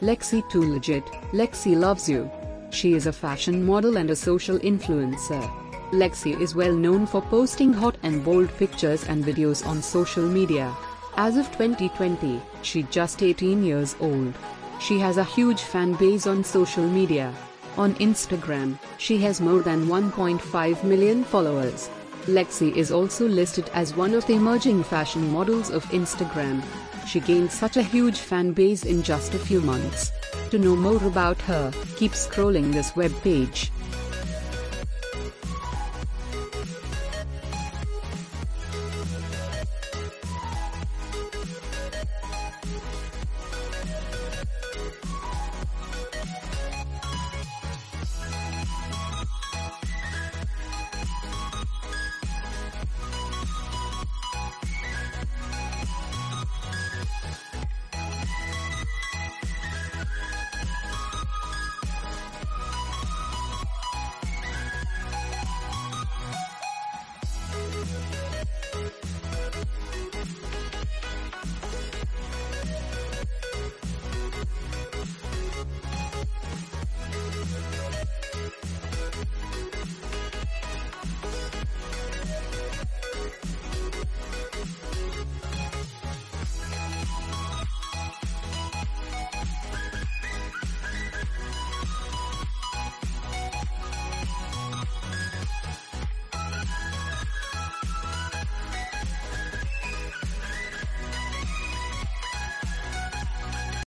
Lexi2Legit, Lexi Loves You. She is a fashion model and a social influencer. Lexi is well known for posting hot and bold pictures and videos on social media. As of 2020, she just 18 years old. She has a huge fan base on social media. On Instagram, she has more than 1.5 million followers. Lexi is also listed as one of the emerging fashion models of Instagram. She gained such a huge fan base in just a few months. To know more about her, keep scrolling this web page.